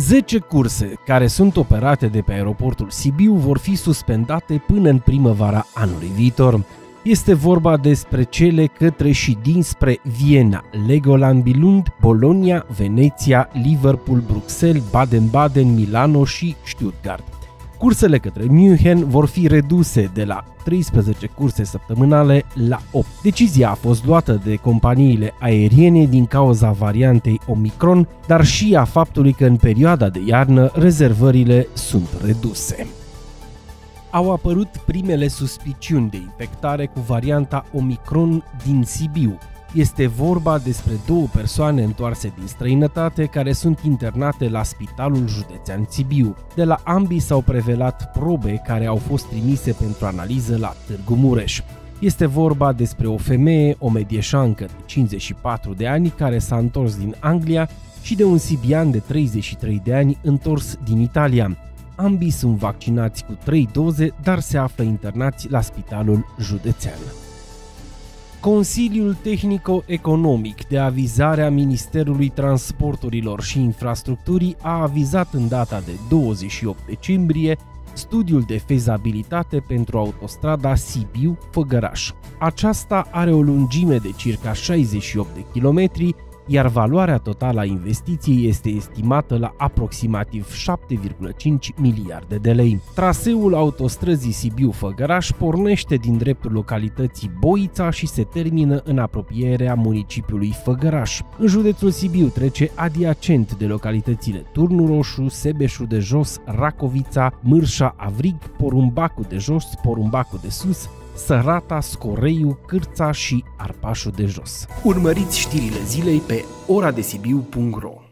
10 curse care sunt operate de pe aeroportul Sibiu vor fi suspendate până în primăvara anului viitor. Este vorba despre cele către și dinspre Viena, Legoland Bilund, Bologna, Veneția, Liverpool, Bruxelles, Baden-Baden, Milano și Stuttgart. Cursele către München vor fi reduse de la 13 curse săptămânale la 8. Decizia a fost luată de companiile aeriene din cauza variantei Omicron, dar și a faptului că în perioada de iarnă rezervările sunt reduse au apărut primele suspiciuni de infectare cu varianta Omicron din Sibiu. Este vorba despre două persoane întoarse din străinătate care sunt internate la Spitalul Județean Sibiu. De la ambii s-au prevelat probe care au fost trimise pentru analiză la Târgu Mureș. Este vorba despre o femeie, o medieșancă de 54 de ani care s-a întors din Anglia și de un sibian de 33 de ani întors din Italia. Ambii sunt vaccinați cu 3 doze, dar se află internați la spitalul județean. Consiliul Tehnico-Economic de avizare a Ministerului Transporturilor și Infrastructurii a avizat în data de 28 decembrie studiul de fezabilitate pentru autostrada Sibiu-Făgăraș. Aceasta are o lungime de circa 68 de kilometri iar valoarea totală a investiției este estimată la aproximativ 7,5 miliarde de lei. Traseul autostrăzii Sibiu-Făgăraș pornește din dreptul localității Boița și se termină în apropierea municipiului Făgăraș. În județul Sibiu trece adiacent de localitățile Turnu Roșu, Sebeșu de Jos, Racovița, Mârșa, Avrig, Porumbacu de Jos, Porumbacu de Sus, Sărata, Scoreiu, Cârța și Arpașul de Jos. Urmăriți știrile zilei pe oradesibiu.ro